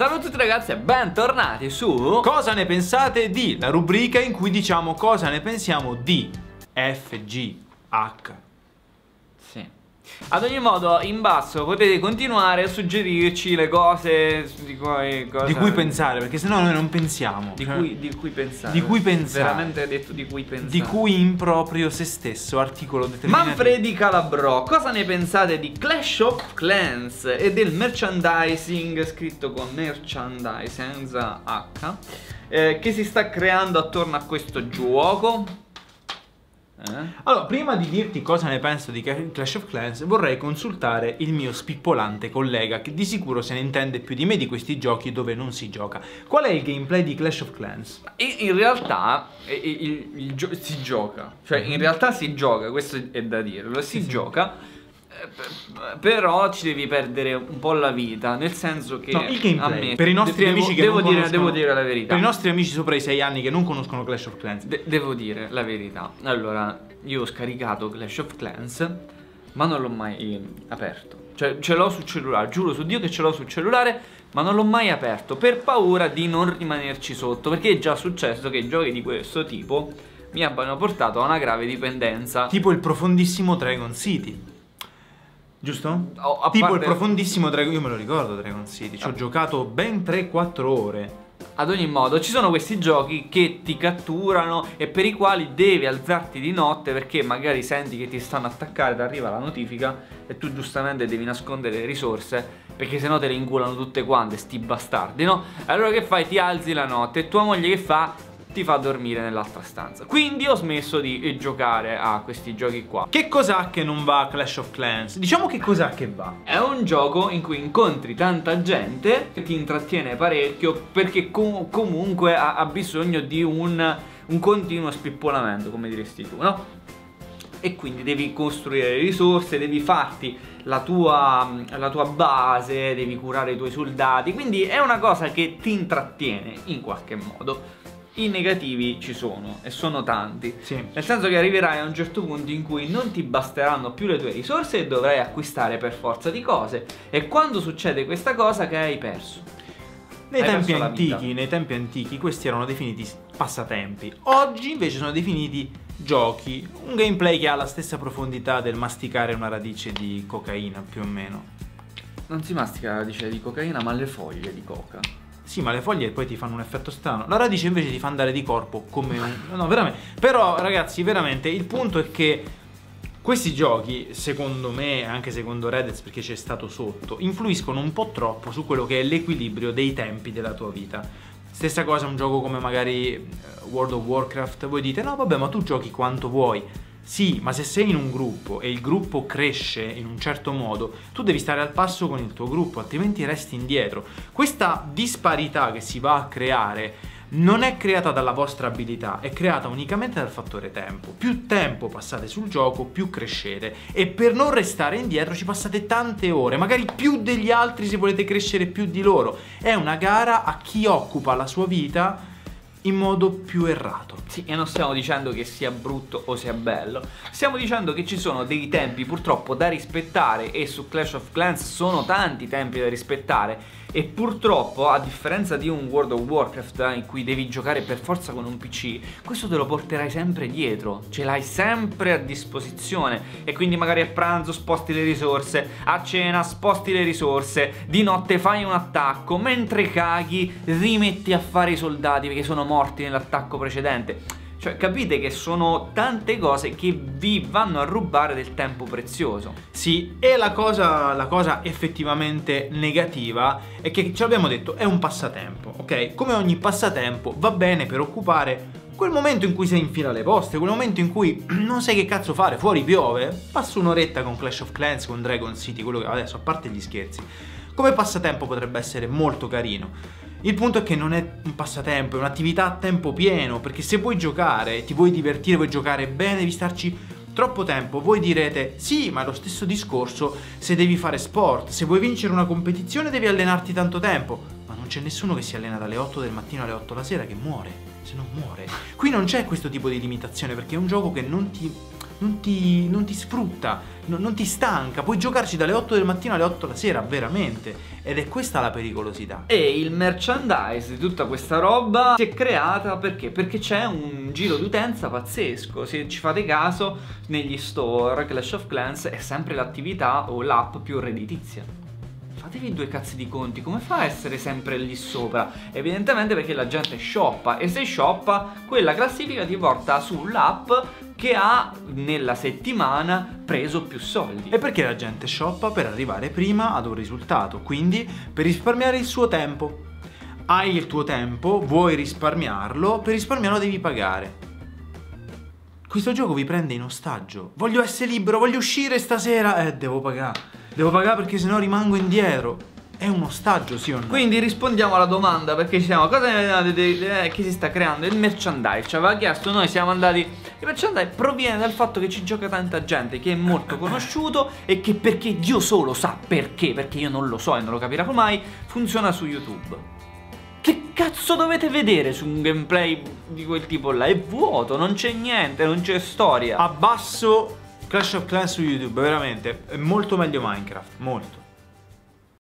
Salve a tutti ragazzi e bentornati su Cosa ne pensate di? La rubrica in cui diciamo cosa ne pensiamo di FGH. Ad ogni modo, in basso potete continuare a suggerirci le cose di cui, cosa... Di cui pensare, perché sennò noi non pensiamo. Di Cioè, cui, di cui pensare. Di cui pensare. Veramente detto di cui pensare. di cui improprio se stesso, articolo determinato. Manfredi Calabrò, cosa ne pensate di Clash of Clans e del merchandising scritto con merchandising senza H eh, che si sta creando attorno a questo gioco? Eh? Allora, prima di dirti cosa ne penso di Clash of Clans, vorrei consultare il mio spippolante collega che di sicuro se ne intende più di me di questi giochi dove non si gioca. Qual è il gameplay di Clash of Clans? In, in realtà il- il- il si gioca, cioè in realtà si gioca, questo è da dirlo, si Mhm. Sì, sì. gioca, p- però ci devi perdere un po' la vita, nel senso che No, il gameplay. me- per i nostri devo, amici che devo non dire, conoscono- devo dire la verità. Per i nostri amici sopra i 6 anni che non conoscono Clash of Clans. De- devo dire la verità. Allora, io ho scaricato Clash of Clans, ma non l'ho mai aperto. Cioè, ce l'ho sul cellulare, giuro su Dio che ce l'ho sul cellulare, ma non l'ho mai aperto per paura di non rimanerci sotto. Perché è già successo che giochi di questo tipo mi abbiano portato a una grave dipendenza. Tipo il profondissimo Dragon City. Giusto? Oh, tipo parte- il profondissimo Dragon Io me lo ricordo Dragon City. Ci ho Ah. giocato ben 3-4 ore. Ad ogni modo, ci sono questi giochi che ti catturano e per i quali devi alzarti di notte perché magari senti che ti stanno attaccare, ti arriva la notifica e tu giustamente devi nascondere le risorse perché sennò te le inculano tutte quante, sti bastardi, no? Allora che fai? Ti alzi la notte e tua moglie che fa? Ti fa dormire nell'altra stanza. Quindi ho smesso di giocare a questi giochi qua. Che cos'ha che non va a Clash of Clans? Diciamo che cos'ha che va. È un gioco in cui incontri tanta gente che ti intrattiene parecchio perché com- comunque ha, ha bisogno di un, un continuo spippolamento, come diresti tu, no? E quindi devi costruire le risorse, devi farti la tua, la tua base, devi curare i tuoi soldati, quindi è una cosa che ti intrattiene in qualche modo. I negativi ci sono e sono tanti. Sì. Nel senso che arriverai a un certo punto in cui non ti basteranno più le tue risorse e dovrai acquistare per forza di cose. E quando succede questa cosa che hai perso? Nei Hai tempi perso antichi, nei tempi antichi questi erano definiti passatempi. Oggi invece sono definiti giochi, un gameplay che ha la stessa profondità del masticare una radice di cocaina, più o meno. Non si mastica la radice di cocaina, ma le foglie di coca. Sì, ma le foglie poi ti fanno un effetto strano. La radice invece ti fa andare di corpo come un... No, veramente. Però, ragazzi, veramente, il punto è che questi giochi, secondo me, anche secondo Reddit, perché c'è stato sotto, influiscono un po' troppo su quello che è l'equilibrio dei tempi della tua vita. Stessa cosa un gioco come magari eh, World of Warcraft, voi dite no vabbè ma tu giochi quanto vuoi. Sì, ma se sei in un gruppo e il gruppo cresce in un certo modo, tu devi stare al passo con il tuo gruppo, altrimenti resti indietro. Questa disparità che si va a creare non è creata dalla vostra abilità, è creata unicamente dal fattore tempo. Più tempo passate sul gioco, più crescete. E per non restare indietro ci passate tante ore, magari più degli altri se volete crescere più di loro. È una gara a chi occupa la sua vita in modo più errato. Sì, e non stiamo dicendo che sia brutto o sia bello, stiamo dicendo che ci sono dei tempi purtroppo da rispettare e su Clash of Clans sono tanti tempi da rispettare e purtroppo a differenza di un World of Warcraft eh, in cui devi giocare per forza con un PC, questo te lo porterai sempre dietro, ce l'hai sempre a disposizione e quindi magari a pranzo sposti le risorse, a cena sposti le risorse, di notte fai un attacco, mentre caghi rimetti a fare i soldati perché sono morti nell'attacco precedente. Cioè, capite che sono tante cose che vi vanno a rubare del tempo prezioso. Sì, e la cosa, la cosa effettivamente negativa è che ci abbiamo detto è un passatempo, ok? Come ogni passatempo va bene per occupare quel momento in cui sei in fila alle poste, quel momento in cui non sai che cazzo fare, fuori piove, passo un'oretta con Clash of Clans, con Dragon City, quello che adesso, a parte gli scherzi, come passatempo potrebbe essere molto carino. Il punto è che non è un passatempo, è un'attività a tempo pieno, perché se vuoi giocare, ti vuoi divertire, vuoi giocare bene, devi starci troppo tempo. Voi direte, sì, ma è lo stesso discorso se devi fare sport, se vuoi vincere una competizione devi allenarti tanto tempo, ma non c'è nessuno che si allena dalle 8 del mattino alle 8 la sera che muore, se non muore. Qui non c'è questo tipo di limitazione perché è un gioco che non ti non ti, non ti sfrutta, non, non ti stanca, puoi giocarci dalle 8 del mattino alle 8 la sera, veramente. Ed è questa la pericolosità. E il merchandise di tutta questa roba si è creata perché? Perché c'è un giro d'utenza pazzesco. Se ci fate caso, negli store Clash of Clans è sempre l'attività o l'app più redditizia. Fatevi due cazzi di conti, come fa a essere sempre lì sopra? Evidentemente perché la gente shoppa e se shoppa, quella classifica ti porta sull'app che ha nella settimana preso più soldi. E perché la gente shoppa per arrivare prima ad un risultato, quindi per risparmiare il suo tempo. Hai il tuo tempo, vuoi risparmiarlo, per risparmiarlo devi pagare. Questo gioco vi prende in ostaggio. Voglio essere libero, voglio uscire stasera. Eh, devo pagare. Devo pagare perché sennò rimango indietro. È un ostaggio, sì o no? Quindi rispondiamo alla domanda perché ci siamo. Cosa eh, che si sta creando? Il merchandise. Ci aveva chiesto, noi siamo andati. Merchandise proviene dal fatto che ci gioca tanta gente, che è molto conosciuto e che perché Dio solo sa perché, perché io non lo so e non lo capirò mai, funziona su YouTube. Che cazzo dovete vedere su un gameplay di quel tipo là? È vuoto, non c'è niente, non c'è storia. Abbasso Clash of Clans su YouTube, veramente, è molto meglio Minecraft, molto.